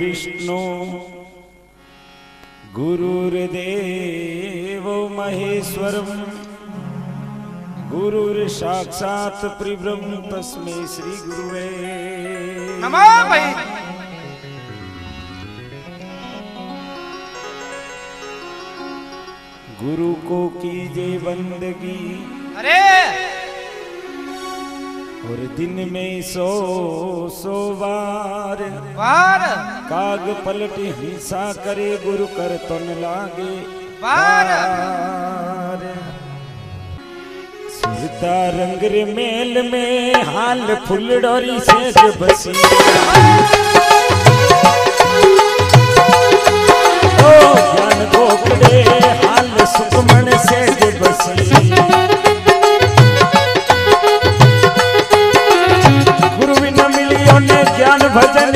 विष्णु गुरुर्देव महेश्वरम् गुरुर्साक्षात् परिब्रह्म तस्मै श्री गुरुवे। नमः गुरु को कीजे बंदगी। अरे! और दिन में सो सो बार बार काग पलट हिंसा करे गुरु कर तन लागे। बार। सुरता रंग रे मेल में हाल फुल डोरी से जो बसी। ओ ज्ञान गोकड़े हाल सुखमन से जो बसी। भजन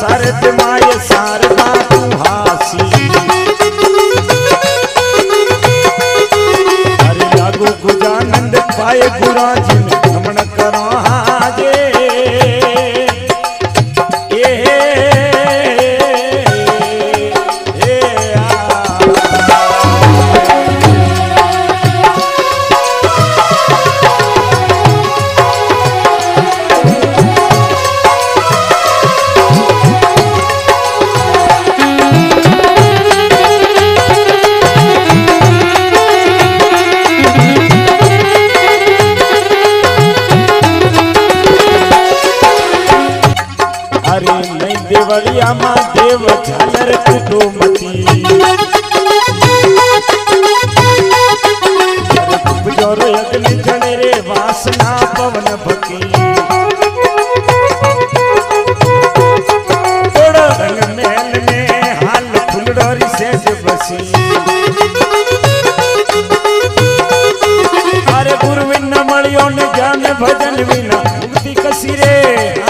सरद माय सारदा तू हासी। लागू गुजानंद पाए देवरिया मा देव झालर कुटुमती ज़ोर अग्नि जने रे वासना पवन भकी अरे गुरु बिना मणियों ने जान भजन बिना कसी रे।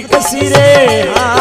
कसी रे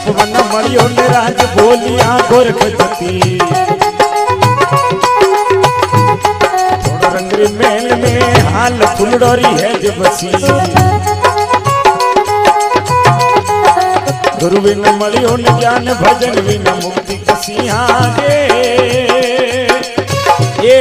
तपवन मणियो ने राज बोलिया गोरख जती। रंगरी मेल में हाल फुलडोरी है जो बसी। गुरु बिन मणियो ने ज्ञान भजन बिन मुक्ति कसी आगे। ये